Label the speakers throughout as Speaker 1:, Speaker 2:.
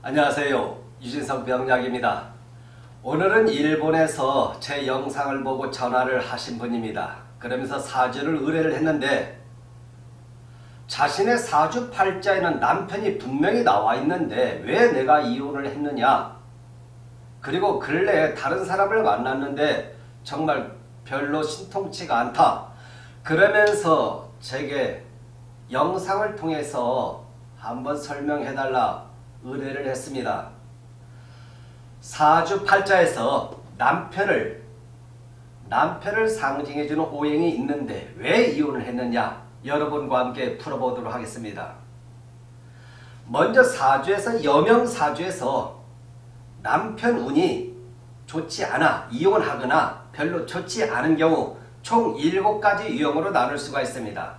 Speaker 1: 안녕하세요. 유진성 병약입니다. 오늘은 일본에서 제 영상을 보고 전화를 하신 분입니다. 그러면서 사주를 의뢰를 했는데 자신의 사주 팔자에는 남편이 분명히 나와 있는데 왜 내가 이혼을 했느냐 그리고 근래에 다른 사람을 만났는데 정말 별로 신통치가 않다. 그러면서 제게 영상을 통해서 한번 설명해달라 의뢰를 했습니다. 사주 팔자에서 남편을 남편을 상징해주는 오행이 있는데 왜 이혼을 했느냐 여러분과 함께 풀어보도록 하겠습니다. 먼저 사주에서 여명 사주에서 남편 운이 좋지 않아 이혼하거나 별로 좋지 않은 경우 총 7가지 유형으로 나눌 수가 있습니다.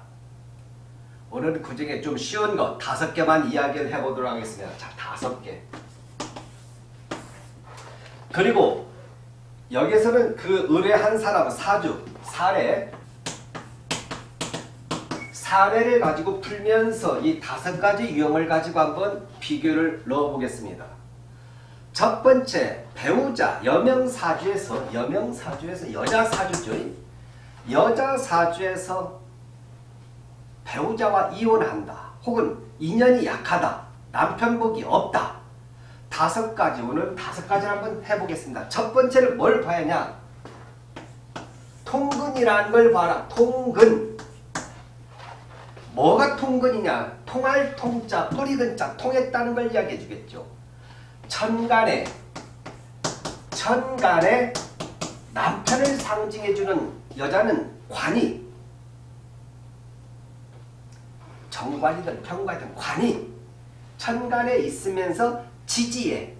Speaker 1: 오늘은 그 중에 좀 쉬운 거 다섯 개만 이야기를 해보도록 하겠습니다. 자, 다섯 개. 그리고 여기서는 그 의뢰한 사람 사주, 사례, 사례를 가지고 풀면서 이 다섯 가지 유형을 가지고 한번 비교를 넣어보겠습니다. 첫 번째 배우자 여명사주에서 여명사주에서 여자 사주죠. 여자 사주에서 배우자와 이혼한다. 혹은 인연이 약하다. 남편복이 없다. 다섯 가지 오늘 다섯 가지를 한번 해보겠습니다. 첫 번째는 뭘 봐야 하냐? 통근이라는 걸 봐라. 통근. 뭐가 통근이냐? 통할 통자, 뿌리근자, 통했다는 걸 이야기해 주겠죠. 천간에 천간에 남편을 상징해주는 여자는 관이 정관이든 평관이든 관이 천간에 있으면서 지지에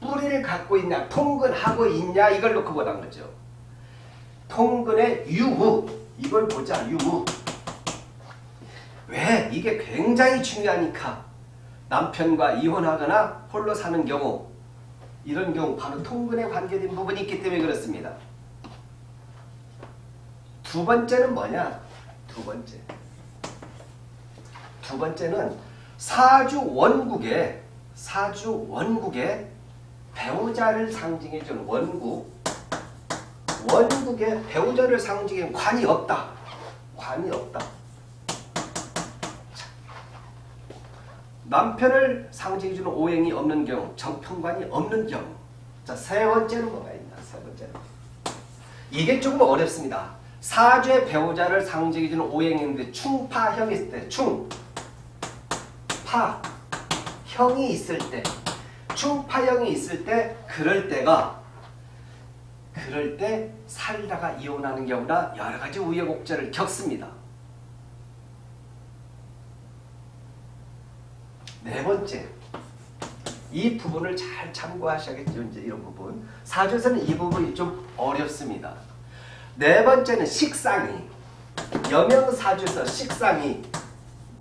Speaker 1: 뿌리를 갖고 있냐 통근하고 있냐 이걸 놓고 보란 거죠. 통근의 유무 이걸 보자 유무 왜 이게 굉장히 중요하니까 남편과 이혼하거나 홀로 사는 경우 이런 경우 바로 통근에 관계된 부분이 있기 때문에 그렇습니다. 두 번째는 뭐냐? 두 번째. 두 번째는 사주 원국에 사주 원국에 배우자를 상징해 주는 원국 원국에 배우자를 상징해 관이 없다. 관이 없다. 남편을 상징해 주는 오행이 없는 경우, 정평관이 없는 경우. 자, 세 번째는 뭐가 있나? 세 번째는. 이게 조금 어렵습니다. 사주의 배우자를 상징해 주는 오행인데 충파형이 있을 때, 충, 파, 형이 있을 때, 충파형이 있을 때, 그럴 때가, 그럴 때 살다가 이혼하는 경우나 여러 가지 우여곡절을 겪습니다. 네 번째, 이 부분을 잘 참고하셔야겠죠. 이제 이런 부분. 사주에서는 이 부분이 좀 어렵습니다. 네 번째는 식상이 여명사주에서 식상이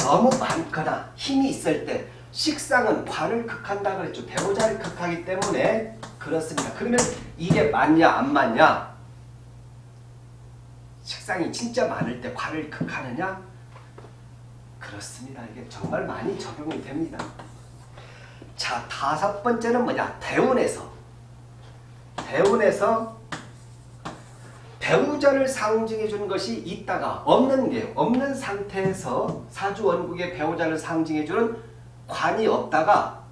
Speaker 1: 너무 많거나 힘이 있을 때 식상은 관을 극한다 그랬죠. 배우자를 극하기 때문에 그렇습니다. 그러면 이게 맞냐 안 맞냐? 식상이 진짜 많을 때 관을 극하느냐? 그렇습니다. 이게 정말 많이 적용이 됩니다. 자, 다섯 번째는 뭐냐? 대운에서. 대운에서 배우자를 상징해 주는 것이 있다가 없는 게 없는 상태에서 사주 원국의 배우자를 상징해 주는 관이 없다가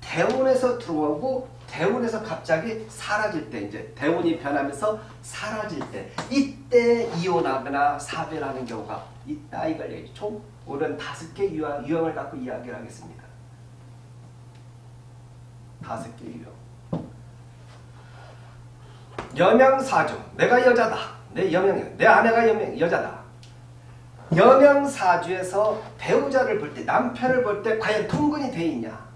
Speaker 1: 대운에서 들어오고 대운에서 갑자기 사라질 때 이제 대운이 변하면서 사라질 때 이때 이혼하거나 사별하는 경우가 있다 이걸 얘기. 총 오늘 다섯 개 유형, 유형을 갖고 이야기를 하겠습니다. 다섯 개 유형. 여명사주. 내가 여자다. 내 여명, 내 아내가 여명, 여자다. 여명사주에서 배우자를 볼 때, 남편을 볼 때 과연 통근이 돼 있냐?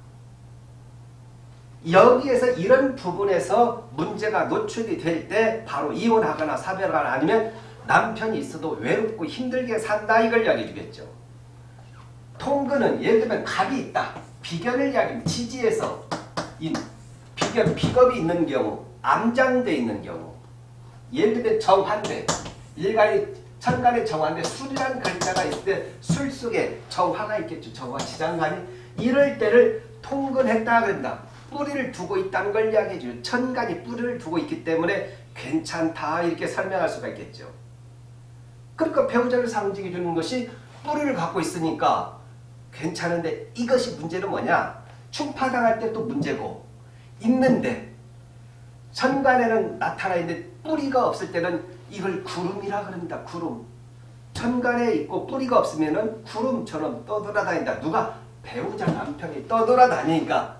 Speaker 1: 여기에서 이런 부분에서 문제가 노출이 될 때 바로 이혼하거나 사별하거나 아니면 남편이 있어도 외롭고 힘들게 산다 이걸 이야기해 주겠죠. 통근은 예를 들면 갑이 있다. 비견을 이야기합니다. 지지에서 인, 비견, 비겁이 있는 경우 암장돼 있는 경우 예를 들면 정환대 일간이 천간에 정환대 술이라는 글자가 있을 때 술 속에 정화가 있겠죠. 정화 지장간이 이럴 때를 통근했다 그런다. 뿌리를 두고 있다는 걸 이야기해 주죠. 천간이 뿌리를 두고 있기 때문에 괜찮다 이렇게 설명할 수가 있겠죠. 그러니까 배우자를 상징해 주는 것이 뿌리를 갖고 있으니까 괜찮은데 이것이 문제는 뭐냐? 충파당할 때 또 문제고 있는데 천간에는 나타나 있는데 뿌리가 없을 때는 이걸 구름이라 그럽니다. 구름. 천간에 있고 뿌리가 없으면은 구름처럼 떠돌아다닌다. 누가? 배우자 남편이 떠돌아다니니까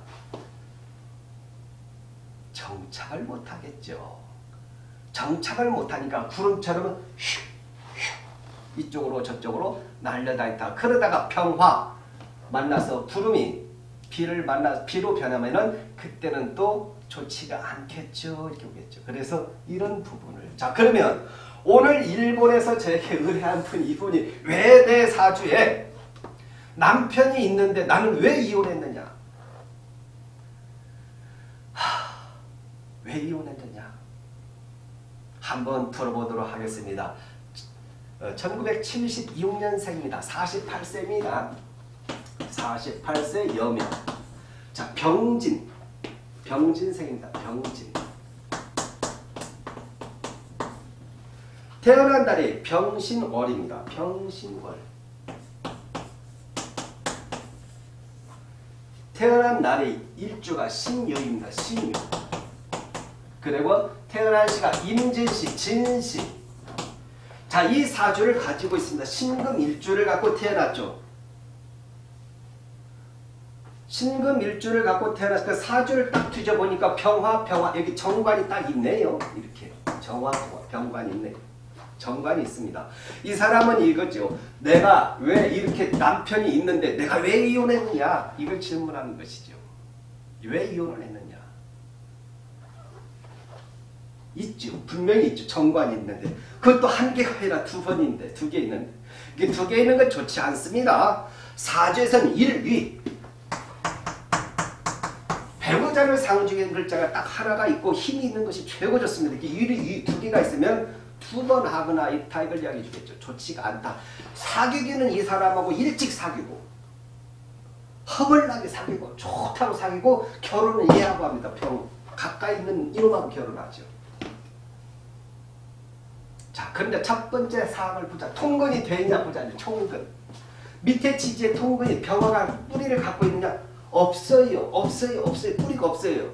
Speaker 1: 정착을 못하겠죠. 정착을 못하니까 구름처럼 슉, 슉 이쪽으로 저쪽으로 날려다닌다. 그러다가 평화 만나서 구름이 비를 만나 비로 변하면은 그때는 또 좋지가 않겠죠. 이렇게 오겠죠. 그래서 이런 부분을 자 그러면 오늘 일본에서 저에게 의뢰한 분 이분이 왜 내 사주에 남편이 있는데 나는 왜 이혼했느냐? 하, 왜 이혼했느냐? 한번 풀어보도록 하겠습니다. 1976년생입니다. 48세입니다. 48세 여명. 자, 병진. 병진생입니다. 병진. 태어난 달이 병신월입니다. 병신월. 태어난 날이 일주가 신유입니다. 신유. 그리고 태어난 시가 임진시, 진시. 자, 이 사주를 가지고 있습니다. 신금 일주를 갖고 태어났죠. 신금 일주를 갖고 태어나서 그 사주를 딱 뒤져보니까 평화, 평화, 여기 정관이 딱 있네요. 이렇게. 정화, 평화, 병관이 있네. 정관이 있습니다. 이 사람은 이거죠. 내가 왜 이렇게 남편이 있는데 내가 왜 이혼했느냐? 이걸 질문하는 것이죠. 왜 이혼을 했느냐? 있죠. 분명히 있죠. 정관이 있는데. 그것도 한 개가 아니라 두 번인데, 두 개 있는데. 이게 두 개 있는 건 좋지 않습니다. 사주에서는 일위. 배우자를 상징하는 글자가 딱 하나가 있고 힘이 있는 것이 최고 좋습니다. 일이 두 개가 있으면 두 번 하거나 이타 이걸 이야기해 주겠죠. 좋지가 않다. 사귀기는 이 사람하고 일찍 사귀고 허벌나게 사귀고 좋다고 사귀고 결혼은 얘하고 합니다. 평 가까이 있는 이놈하고 결혼하죠. 자, 그런데 첫 번째 사항을 보자. 통근이 되냐 보자. 통근. 밑에 지지에 통근이 병화가 뿌리를 갖고 있느냐? 없어요. 없어요. 없어요. 뿌리가 없어요.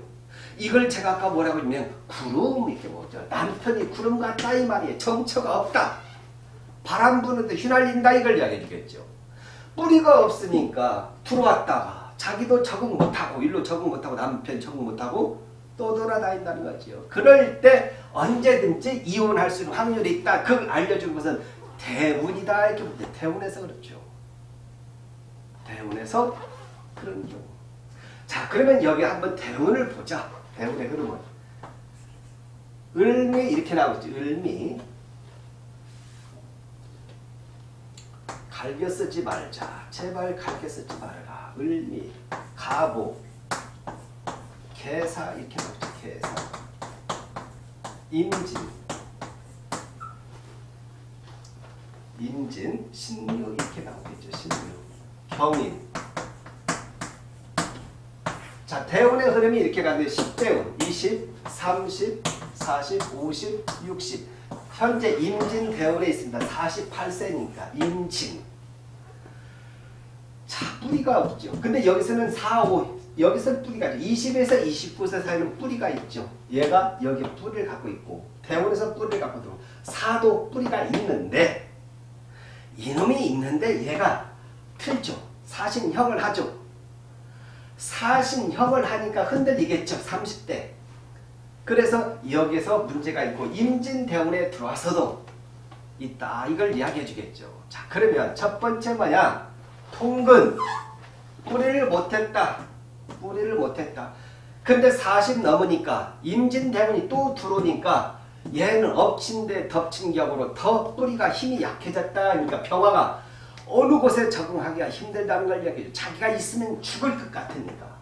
Speaker 1: 이걸 제가 아까 뭐라고 했냐면 구름 이렇게 뭐죠. 남편이 구름 같다 이 말이에요. 정처가 없다. 바람 부는데 휘날린다 이걸 이야기해 주겠죠. 뿌리가 없으니까 들어왔다가 자기도 적응 못하고 일로 적응 못하고 남편 적응 못하고 또 돌아다닌다는 거죠. 그럴 때 언제든지 이혼할 수 있는 확률이 있다. 그걸 알려준 것은 대운이다. 이렇게 보죠. 대운에서 그렇죠. 대운에서 그런 경우. 자 그러면 여기 한번 대운을 보자. 대운의 흐름은. 을미 이렇게 나오죠. 을미. 갈겨 쓰지 말자. 제발 갈겨 쓰지 말아라. 을미. 가보. 개사 이렇게 나오죠. 개사. 임진. 임진. 신유 이렇게 나오겠죠. 신유. 경인. 자, 대운의 흐름이 이렇게 가는데 10대운 20, 30, 40, 50, 60. 현재 임진 대운에 있습니다. 48세니까 임진. 자, 뿌리가 없죠. 근데 여기서는 4, 5, 여기서 뿌리가 있죠. 20에서 29세 사이는 뿌리가 있죠. 얘가 여기 뿌리를 갖고 있고 대운에서 뿌리를 갖고 들어. 사도 뿌리가 있는데 이놈이 있는데 얘가 틀죠. 사신형을 하죠. 사신형을 하니까 흔들리겠죠. 30대. 그래서 여기서 문제가 있고 임진대운에 들어와서도 있다. 이걸 이야기해 주겠죠. 자 그러면 첫 번째 뭐냐. 통근. 뿌리를 못했다. 뿌리를 못했다. 근데 40 넘으니까 임진대운이 또 들어오니까 얘는 엎친 데 덮친 격으로 더 뿌리가 힘이 약해졌다. 그러니까 평화가 어느 곳에 적응하기가 힘들다는 걸 이야기해요. 자기가 있으면 죽을 것 같으니까.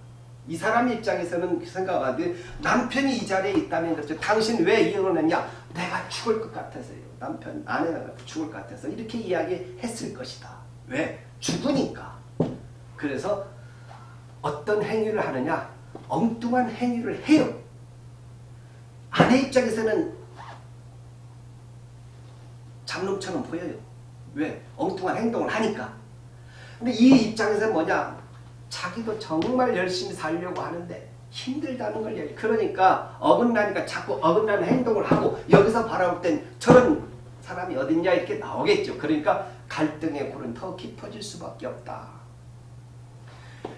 Speaker 1: 이 사람 입장에서는 생각하되 남편이 이 자리에 있다면 그렇죠. 당신 왜 이혼했냐? 내가 죽을 것 같아서요. 남편, 아내가 죽을 것 같아서 이렇게 이야기했을 것이다. 왜? 죽으니까. 그래서 어떤 행위를 하느냐? 엉뚱한 행위를 해요. 아내 입장에서는 잡놈처럼 보여요. 왜? 엉뚱한 행동을 하니까. 근데 이 입장에서 뭐냐? 자기도 정말 열심히 살려고 하는데 힘들다는 걸 얘기. 그러니까 어긋나니까 자꾸 어긋나는 행동을 하고 여기서 바라볼 땐 저런 사람이 어딨냐 이렇게 나오겠죠. 그러니까 갈등의 골은 더 깊어질 수밖에 없다.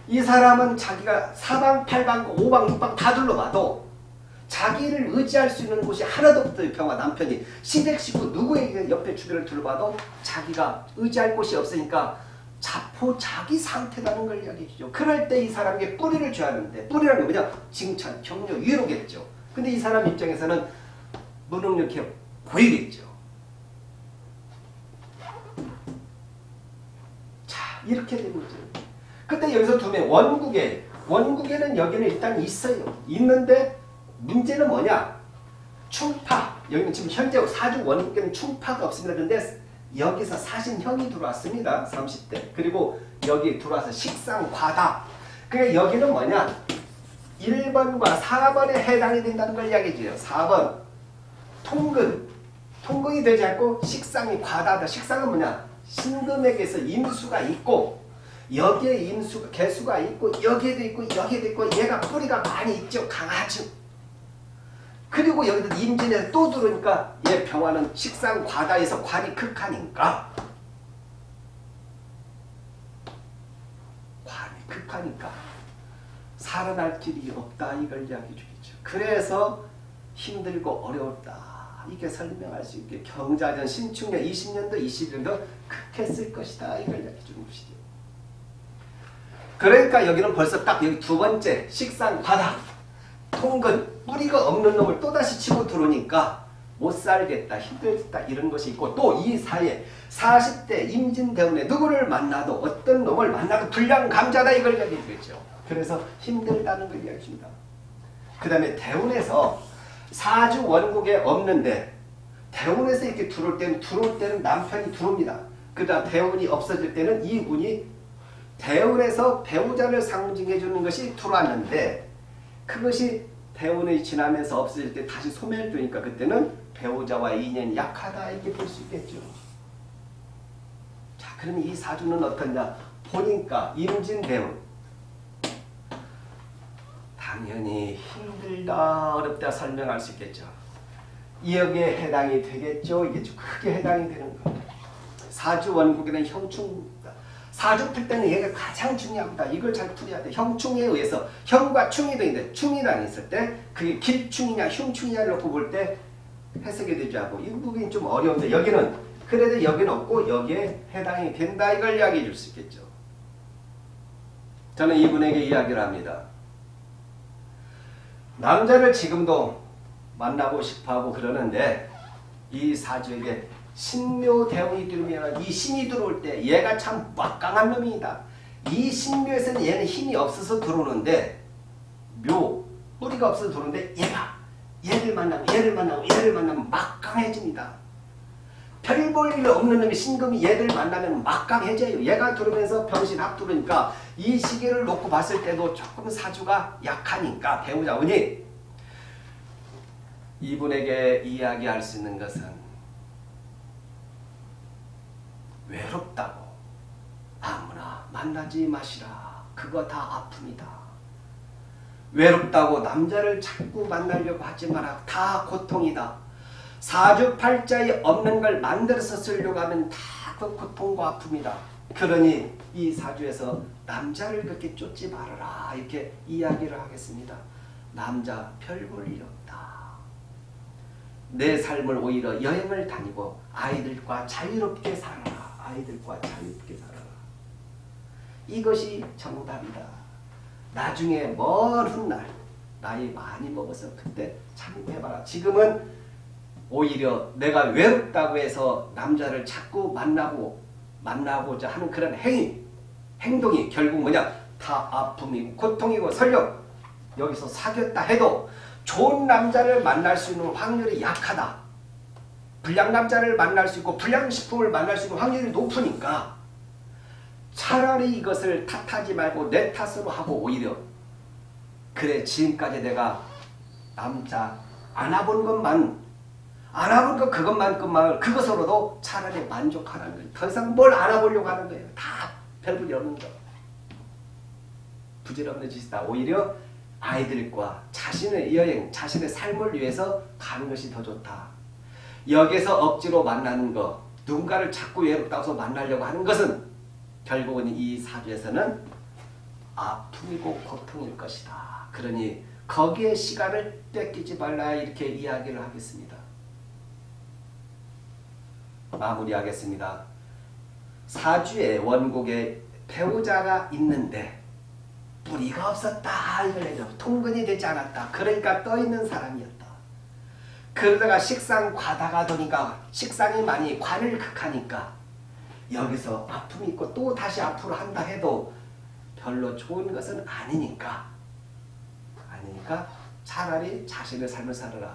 Speaker 1: 이 사람은 자기가 사방 팔방 오방 육방 다 둘러봐도 자기를 의지할 수 있는 곳이 하나도 없어요. 평화 남편이 시댁 식구 누구에게 옆에 주변을 둘러봐도 자기가 의지할 곳이 없으니까 자포 자기 상태라는 걸 이야기해주죠. 그럴 때 이 사람에게 뿌리를 줘야 하는데 뿌리라는 게 뭐냐? 칭찬, 격려, 위로겠죠. 근데 이 사람 입장에서는 무능력해 보이겠죠. 자 이렇게 된 거죠. 그때 여기서 두면 원국에 원국에는 여기는 일단 있어요. 있는데 문제는 뭐냐? 충파 여기는 지금 현재 사주 원국에는 충파가 없습니다. 그런데 여기서 사신형이 들어왔습니다. 30대. 그리고 여기 들어와서 식상과다. 그러니까 여기는 뭐냐? 1번과 4번에 해당이 된다는 걸 이야기해줘요. 4번 통근. 통근이 되지 않고 식상이 과다다. 식상은 뭐냐? 신금에게서 임수가 있고 여기에 임수 개수가 있고 여기에도 있고 여기에도 있고 얘가 뿌리가 많이 있죠. 강하죠. 그리고 여기서 임진에서 또 들어오니까 얘 병화는 식상 과다에서 관이 극하니까 관이 극하니까 살아날 길이 없다 이걸 이야기해 주겠죠. 그래서 힘들고 어려웠다. 이렇게 설명할 수 있게 경자전 신축년 20년도 21년도 극했을 것이다 이걸 이야기해 주는 것이죠. 그러니까 여기는 벌써 딱 여기 두 번째 식상 과다 통근 뿌리가 없는 놈을 또다시 치고 들어오니까 못 살겠다 힘들겠다 이런 것이 있고 또 이 사이에 40대 임진대운에 누구를 만나도 어떤 놈을 만나도 불량 감자다 이걸 이야기해 주겠죠. 그래서 힘들다는 걸 이야기합니다. 그 다음에 대운에서 사주 원국에 없는데 대운에서 이렇게 들어올 때는 들어올 때는 남편이 들어옵니다. 그 다음 대운이 없어질 때는 이 운이 대운에서 배우자를 상징해 주는 것이 들어왔는데 그것이 대운이 지나면서 없어질 때 다시 소멸되니까 그때는 배우자와 인연이 약하다 이렇게 볼 수 있겠죠. 자 그럼 이 사주는 어떻냐 보니까 임진대운 당연히 힘들다 어렵다 설명할 수 있겠죠. 여기에 해당이 되겠죠. 이게 좀 크게 해당이 되는 거. 사주 원국에는 형충 사주 풀 때는 얘가 가장 중요합니다. 이걸 잘 풀어야 돼. 형충에 의해서 형과 충이도 있는데 충이랑 있을 때 그게 길충이냐 흉충이냐를 놓고 볼 때 해석이 되지 않고 이 부분이 좀 어려운데 여기는 그래도 여기는 없고 여기에 해당이 된다 이걸 이야기해 줄 수 있겠죠. 저는 이분에게 이야기를 합니다. 남자를 지금도 만나고 싶어하고 그러는데 이 사주에게 신묘대운이 들면 이 신이 들어올 때 얘가 참 막강한 놈이다. 이 신묘에서는 얘는 힘이 없어서 들어오는데 묘 뿌리가 없어서 들어오는데 얘가 얘를 만나고 얘를 만나고 얘를 만나면 막강해집니다. 별 볼 일 없는 놈이 신금이 얘를 만나면 막강해져요. 얘가 들어오면서 변신 합두르니까 이 시기를 놓고 봤을 때도 조금 사주가 약하니까 배우자분이 이분에게 이야기할 수 있는 것은 외롭다고 아무나 만나지 마시라. 그거 다 아픔이다. 외롭다고 남자를 자꾸 만나려고 하지 마라. 다 고통이다. 사주팔자에 없는 걸 만들어서 쓰려고 하면 다 그 고통과 아픔이다. 그러니 이 사주에서 남자를 그렇게 쫓지 말아라. 이렇게 이야기를 하겠습니다. 남자 별 볼 일 없다. 내 삶을 오히려 여행을 다니고 아이들과 자유롭게 살아라. 아이들과 자유롭게 살아라. 이것이 정답이다. 나중에 먼 훗날 나이 많이 먹어서 그때 참해봐라. 지금은 오히려 내가 외롭다고 해서 남자를 자꾸 만나고 만나고자 하는 그런 행위, 행동이 결국 뭐냐? 다 아픔이고 고통이고 설령 여기서 사귀었다 해도 좋은 남자를 만날 수 있는 확률이 약하다. 불량 남자를 만날 수 있고 불량 식품을 만날 수 있는 확률이 높으니까 차라리 이것을 탓하지 말고 내 탓으로 하고 오히려 그래 지금까지 내가 남자 안아본 것만 안아본 것 그것만큼만 그것으로도 차라리 만족하라는 거예요. 더 이상 뭘 알아보려고 하는 거예요. 다 별볼이 없는 거. 부질없는 짓이다. 오히려 아이들과 자신의 여행, 자신의 삶을 위해서 가는 것이 더 좋다. 여기서 억지로 만나는 거, 누군가를 자꾸 외롭다고 해서 만나려고 하는 것은 결국은 이 사주에서는 아픔이고 고통일 것이다. 그러니 거기에 시간을 뺏기지 말라 이렇게 이야기를 하겠습니다. 마무리하겠습니다. 사주의 원곡에 배우자가 있는데 뿌리가 없었다 이걸 통근이 되지 않았다. 그러니까 떠 있는 사람이었다. 그러다가 식상 과다가 되니까 식상이 많이 관을 극하니까 여기서 아픔이 있고 또 다시 앞으로 한다 해도 별로 좋은 것은 아니니까 아니니까 차라리 자신의 삶을 살아라.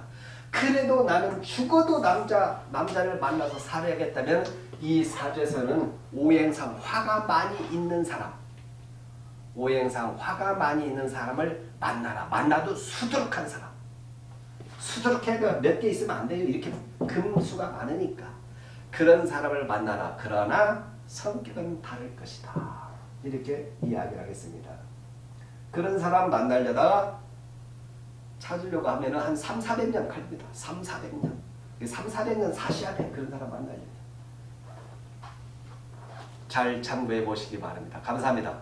Speaker 1: 그래도 나는 죽어도 남자 남자를 만나서 살아야겠다면 이 사주에서는 오행상 화가 많이 있는 사람 오행상 화가 많이 있는 사람을 만나라. 만나도 수두룩한 사람. 수두룩해가 몇 개 있으면 안 돼요. 이렇게 금수가 많으니까. 그런 사람을 만나라. 그러나 성격은 다를 것이다. 이렇게 이야기를 하겠습니다. 그런 사람 만나려다가 찾으려고 하면 한 3, 400년 걸립니다. 3, 400년. 3, 400년 사셔야 돼. 그런 사람 만나려면. 잘 참고해 보시기 바랍니다. 감사합니다.